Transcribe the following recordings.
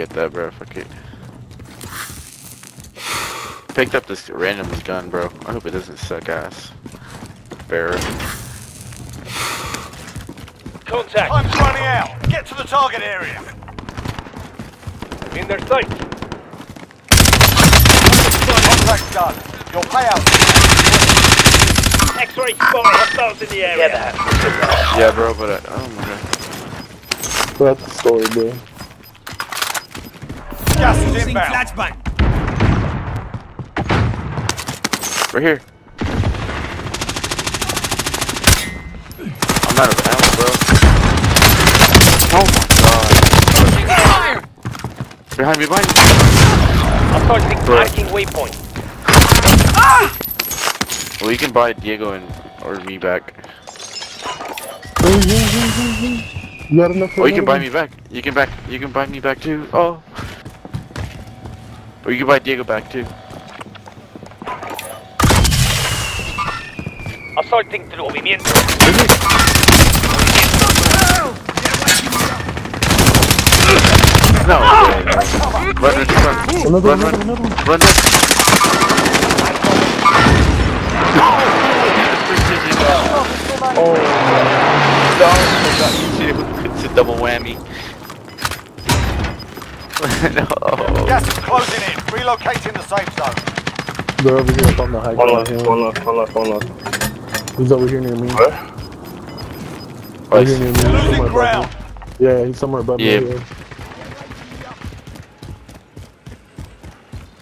get that, bro. Fuck it. Picked up this random gun, bro. I hope it doesn't suck ass. Bear. Contact Time's running out. Get to the target area. in their sight. Contract done. Your payout. X-ray spot hostiles in the area. Yeah, bro, but uh, oh my god. That's the story, bro. Gas is inbound. Right here. I'm out of ammo, bro. Oh my god. Behind me, behind me. Assaulting Bro. marking waypoint. Well, you can buy Diego and or me back. You got enough for Oh, you can buy me back. You can back. You can buy me back too. Oh. Or you can buy Diego back too. Assaulting through movimiento. No. way. Run, run, run, Another run, one, run, another one. run, run. Oh, It's a double whammy. No. Gas is closing in. Relocating the safe zone. they're over here up on the high One ground. left, one left, one left, one left. He's over here near me. What? Over here near me. Losing Somewhere above ground. me. Yeah, yeah, he's somewhere above Yeah. me. Yeah.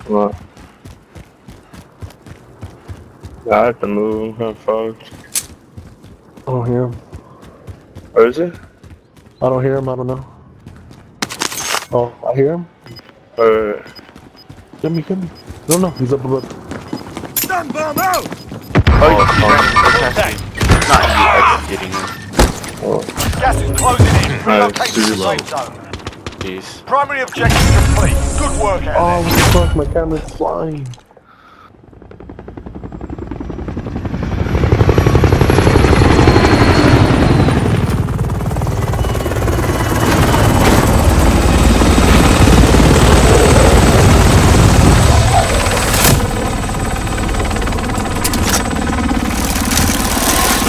What? Yeah, I have to move. I'm fucked. I don't hear him. Where is it? I don't hear him. I don't know. Oh, I hear him. Uh, Get me, get me. No, no, he's up above. Oh, you ran past me. Not you, I'm getting him. Gas is closing in. Alright, Relocating the zero. safe zone. Jeez. Primary objective complete. Good work out Oh, what the fuck? My camera's flying.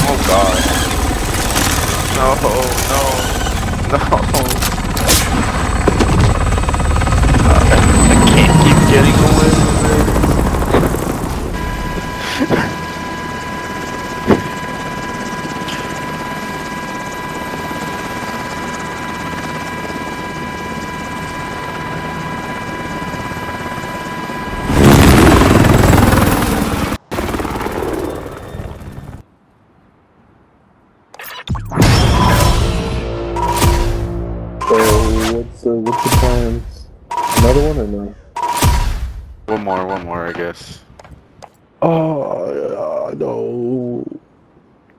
Oh god. No, no, no. So, what's the what's the plans? Another one or no? One more, one more, I guess. Oh, uh, no.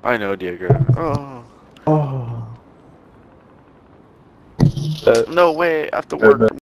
I know, Diego. Oh. Oh. No way, after work.